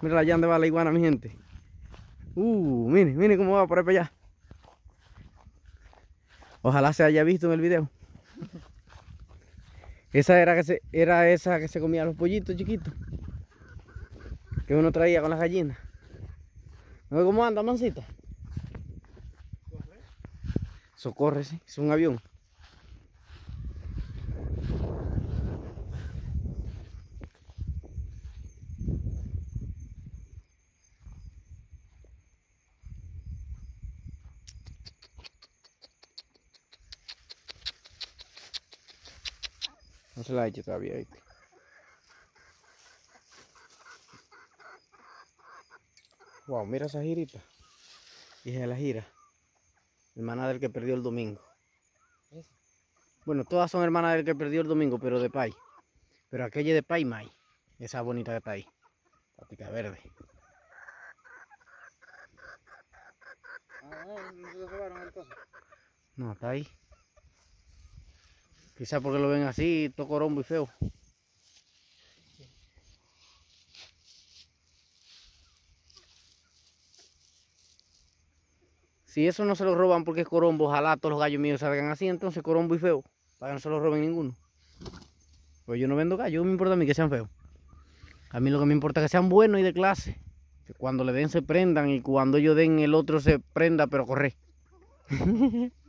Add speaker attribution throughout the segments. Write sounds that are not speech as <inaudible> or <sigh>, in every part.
Speaker 1: Mira allá donde va la iguana, mi gente. Uh, mire, mire cómo va por ahí para allá. Ojalá se haya visto en el video. Esa era, que se, era esa que se comía los pollitos chiquitos. Que uno traía con las gallinas. ¿No ve cómo anda, mancita? Socorre, sí. Es un avión. No se la ha hecho todavía, ¿viste? Wow, mira esa girita. Hija de la gira. Hermana del que perdió el domingo. Bueno, todas son hermanas del que perdió el domingo, pero de Pai. Pero aquella de Pai Mai. Esa bonita que está ahí. Patica verde.
Speaker 2: Ah, no se robaron el coso.
Speaker 1: No, está ahí. Quizás porque lo ven así, todo corombo y feo. Si eso no se lo roban porque es corombo, ojalá todos los gallos míos salgan así, entonces corombo y feo, para que no se lo roben ninguno. Pues yo no vendo gallos, me importa a mí que sean feos. A mí lo que me importa es que sean buenos y de clase. Que cuando le den se prendan y cuando ellos den el otro se prenda, pero corre. <laughs>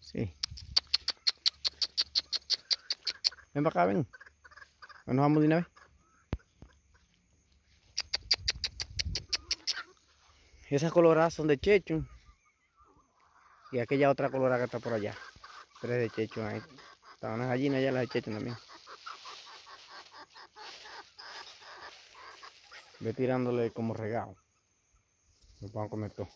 Speaker 1: Sí. Ven para acá, ven. Nos vamos de una vez. Esas coloradas son de checho. Y aquella otra colorada que está por allá. Tres de checho ahí. Estaban las gallinas allá, las de también. Ve tirándole como regalo. Nos vamos a comer todo.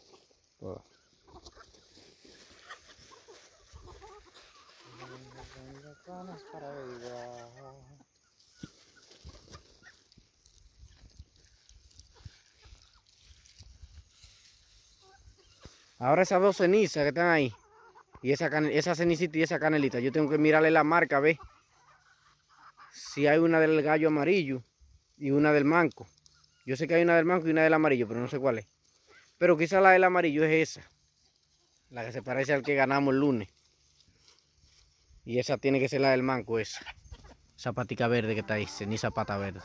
Speaker 1: Ahora esas dos cenizas que están ahí. Y esa, esa cenicita y esa canelita. Yo tengo que mirarle la marca, ve. Si hay una del gallo amarillo y una del manco. Yo sé que hay una del manco y una del amarillo, pero no sé cuál es. Pero quizá la del amarillo es esa. La que se parece al que ganamos el lunes. Y esa tiene que ser la del manco, esa. Esa patica verde que está ahí, ceniza pata verde.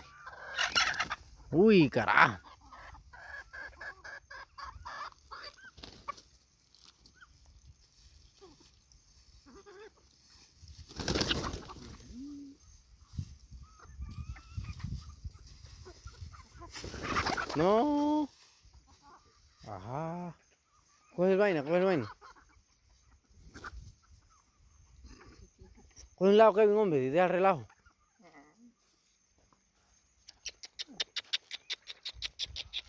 Speaker 1: Uy, carajo. No. Ajá. Coge el vaina, coge el vaina. Coge un lado, Kevin, hombre, y deja el relajo.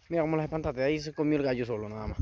Speaker 1: Mira cómo las espantaste, ahí se comió el gallo solo, nada más.